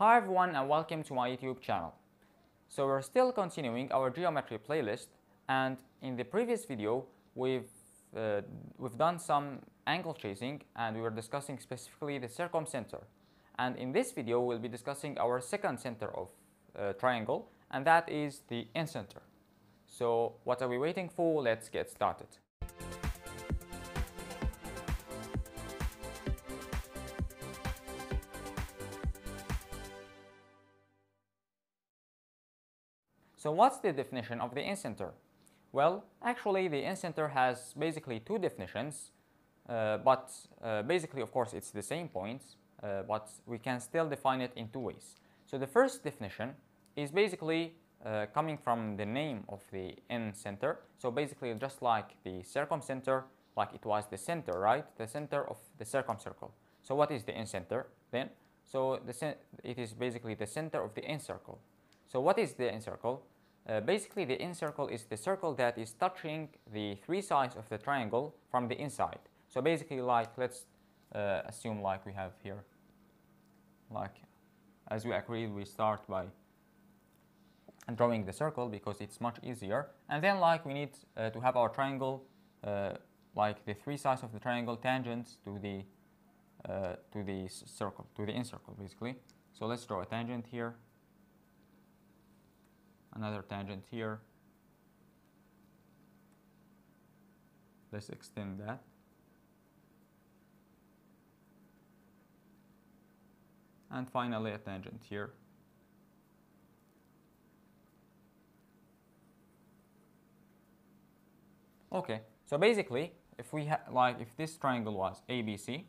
Hi everyone and welcome to my YouTube channel. So we're still continuing our geometry playlist and in the previous video we've, uh, we've done some angle chasing and we were discussing specifically the circumcenter. And in this video we'll be discussing our second center of uh, triangle and that is the incenter. So what are we waiting for? Let's get started. So what's the definition of the incenter? Well, actually the incenter has basically two definitions, uh, but uh, basically of course it's the same point, uh, but we can still define it in two ways. So the first definition is basically uh, coming from the name of the incenter. So basically just like the circumcenter, like it was the center, right? The center of the circumcircle. So what is the incenter then? So the it is basically the center of the incircle. So what is the incircle? Uh, basically the incircle is the circle that is touching the three sides of the triangle from the inside. So basically like let's uh, assume like we have here like as we agreed we start by drawing the circle because it's much easier. And then like we need uh, to have our triangle uh, like the three sides of the triangle tangents to the uh, to the circle to the incircle basically. So let's draw a tangent here another tangent here. Let's extend that. And finally a tangent here. Okay, so basically, if we like if this triangle was ABC,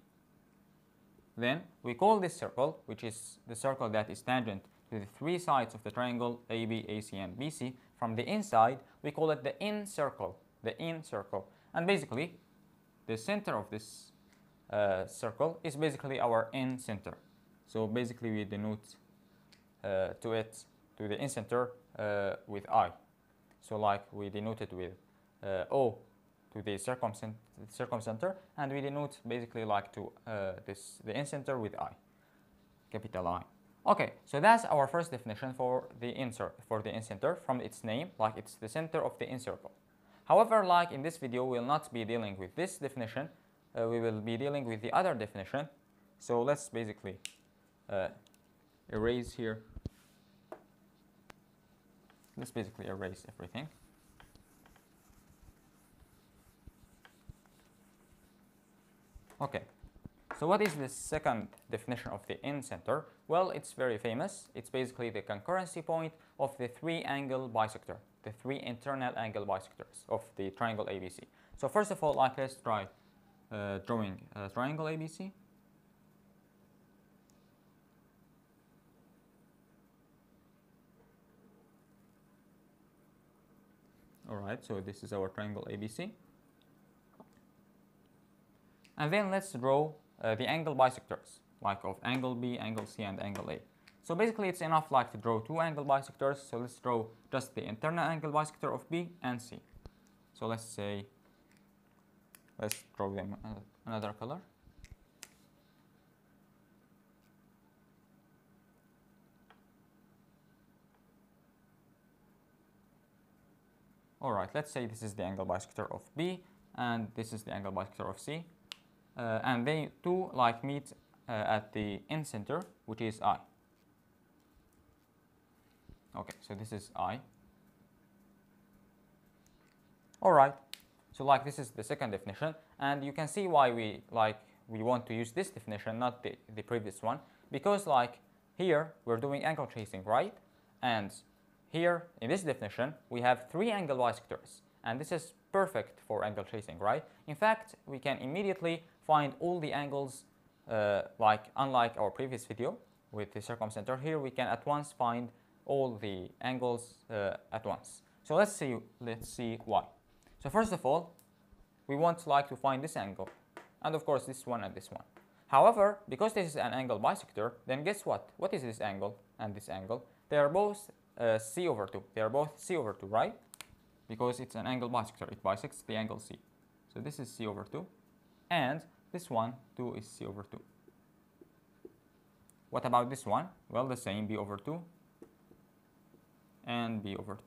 then we call this circle, which is the circle that is tangent to the three sides of the triangle AB, AC, and BC. From the inside, we call it the incircle, the incircle. And basically, the center of this uh, circle is basically our incenter. So basically, we denote uh, to it, to the incenter uh, with I. So like we denote it with uh, O to the circumcenter, and we denote basically like to uh, this the incenter with I, capital I. Okay, so that's our first definition for the for the incenter from its name, like it's the center of the incircle. However, like in this video, we'll not be dealing with this definition. Uh, we will be dealing with the other definition. So let's basically uh, erase here. Let's basically erase everything. Okay, so what is the second definition of the incenter? Well, it's very famous. It's basically the concurrency point of the three angle bisector, the three internal angle bisectors of the triangle ABC. So first of all, like let's try uh, drawing a triangle ABC. Alright, so this is our triangle ABC. And then let's draw uh, the angle bisectors, like of angle B, angle C, and angle A. So basically it's enough like to draw two angle bisectors. So let's draw just the internal angle bisector of B and C. So let's say, let's draw them another color. Alright, let's say this is the angle bisector of B and this is the angle bisector of C. Uh, and they two like meet uh, at the incenter, which is I. Okay, so this is I. All right, so like this is the second definition, and you can see why we like we want to use this definition, not the, the previous one, because like here we're doing angle chasing, right? And here in this definition, we have three angle bisectors, and this is perfect for angle chasing, right? In fact, we can immediately find all the angles uh, like unlike our previous video with the circumcenter here we can at once find all the angles uh, at once. So let's see let's see why. So first of all we want like to find this angle and of course this one and this one. However, because this is an angle bisector, then guess what? What is this angle and this angle? They are both uh, c over 2. They are both c over 2, right? Because it's an angle bisector. It bisects the angle c. So this is c over 2. And this one, 2 is c over 2. What about this one? Well, the same, b over 2 and b over 2.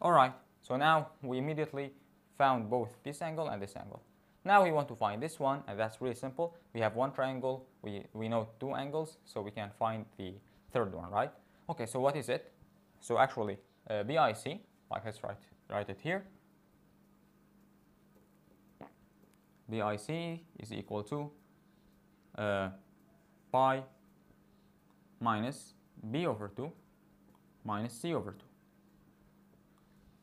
Alright, so now we immediately found both this angle and this angle. Now we want to find this one, and that's really simple. We have one triangle, we, we know two angles, so we can find the third one, right? Okay, so what is it? So actually, uh, BIC, like let's write, write it here. BIC is equal to uh, pi minus b over 2 minus c over 2.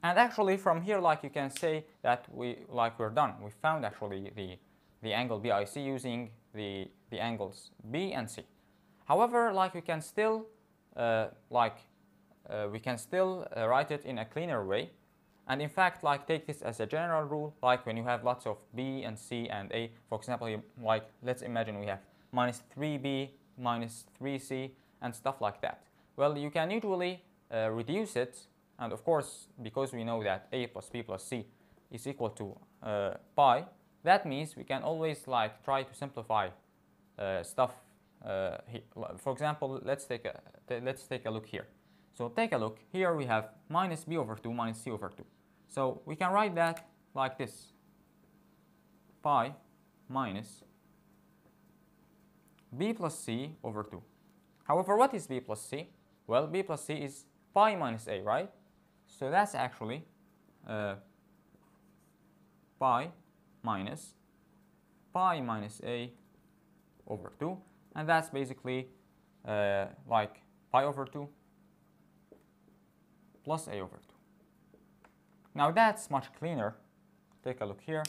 And actually from here like you can say that we like we're done. We found actually the, the angle BIC using the, the angles B and C. However, like we can still uh, like uh, we can still uh, write it in a cleaner way and in fact like take this as a general rule like when you have lots of b and c and a for example you, like let's imagine we have minus 3b minus 3c and stuff like that. Well you can usually uh, reduce it and of course because we know that a plus b plus c is equal to uh, pi that means we can always like try to simplify uh, stuff uh, for example let's take a let's take a look here so take a look. Here we have minus b over 2 minus c over 2. So we can write that like this. Pi minus b plus c over 2. However, what is b plus c? Well, b plus c is pi minus a, right? So that's actually uh, pi minus pi minus a over 2. And that's basically uh, like pi over 2 plus a over 2. Now that's much cleaner. Take a look here.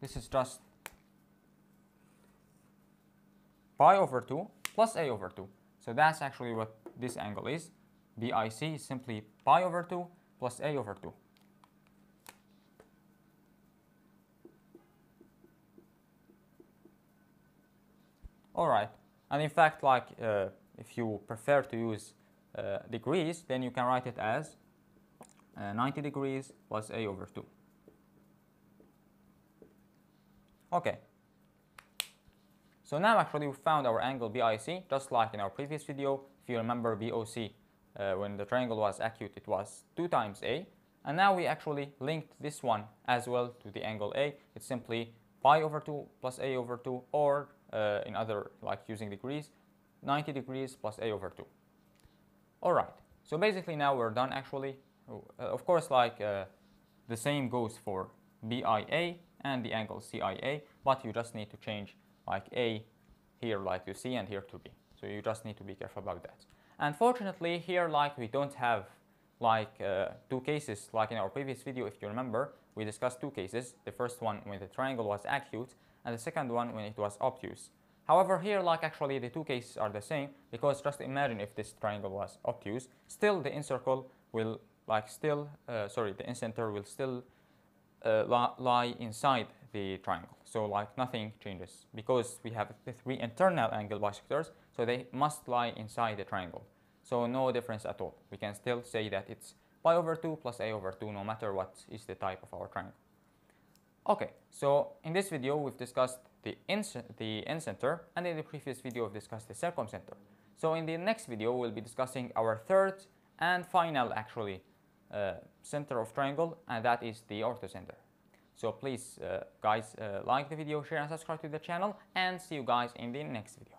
This is just pi over 2 plus a over 2. So that's actually what this angle is. BIC is simply pi over 2 plus a over 2. Alright, and in fact like uh, if you prefer to use degrees, then you can write it as uh, 90 degrees plus a over 2. Okay. So now actually we found our angle BIC, just like in our previous video. If you remember BOC, uh, when the triangle was acute, it was 2 times A. And now we actually linked this one as well to the angle A. It's simply pi over 2 plus A over 2, or uh, in other, like using degrees, 90 degrees plus A over 2. Alright, so basically now we're done actually. Uh, of course, like uh, the same goes for BIA and the angle CIA, but you just need to change like A here like to C and here to B. So you just need to be careful about that. Unfortunately, here like we don't have like uh, two cases like in our previous video if you remember we discussed two cases the first one when the triangle was acute and the second one when it was obtuse However, here like actually the two cases are the same because just imagine if this triangle was obtuse, still the incircle will like still, uh, sorry, the incenter will still uh, li lie inside the triangle. So like nothing changes because we have the three internal angle bisectors, so they must lie inside the triangle. So no difference at all. We can still say that it's pi over 2 plus a over 2 no matter what is the type of our triangle. Okay, so in this video we've discussed the, the incenter and in the previous video we've discussed the circumcenter. So in the next video we'll be discussing our third and final actually uh, center of triangle and that is the orthocenter. So please uh, guys uh, like the video, share and subscribe to the channel and see you guys in the next video.